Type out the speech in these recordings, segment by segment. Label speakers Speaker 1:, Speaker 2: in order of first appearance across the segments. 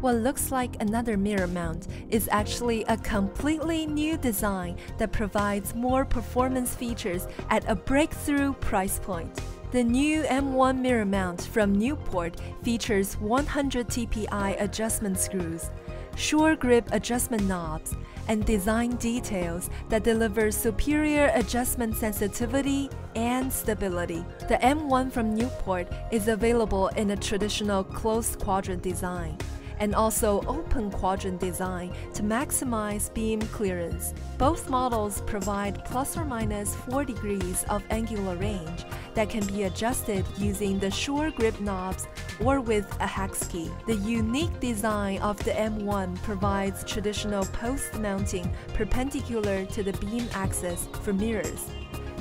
Speaker 1: What looks like another mirror mount is actually a completely new design that provides more performance features at a breakthrough price point. The new M1 mirror mount from Newport features 100 TPI adjustment screws, sure grip adjustment knobs, and design details that deliver superior adjustment sensitivity and stability. The M1 from Newport is available in a traditional closed quadrant design and also open quadrant design to maximize beam clearance. Both models provide plus or minus 4 degrees of angular range that can be adjusted using the Sure Grip knobs or with a hex key. The unique design of the M1 provides traditional post mounting perpendicular to the beam axis for mirrors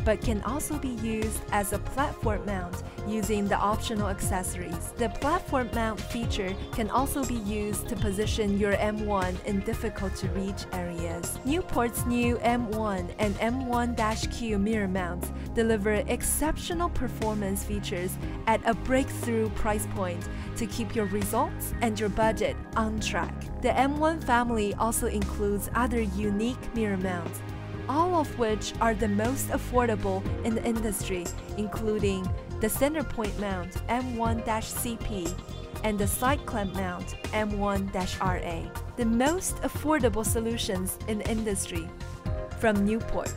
Speaker 1: but can also be used as a platform mount using the optional accessories. The platform mount feature can also be used to position your M1 in difficult to reach areas. Newport's new M1 and M1-Q mirror mounts deliver exceptional performance features at a breakthrough price point to keep your results and your budget on track. The M1 family also includes other unique mirror mounts all of which are the most affordable in the industry, including the center point mount M1-CP and the side clamp mount M1-RA, the most affordable solutions in the industry from Newport.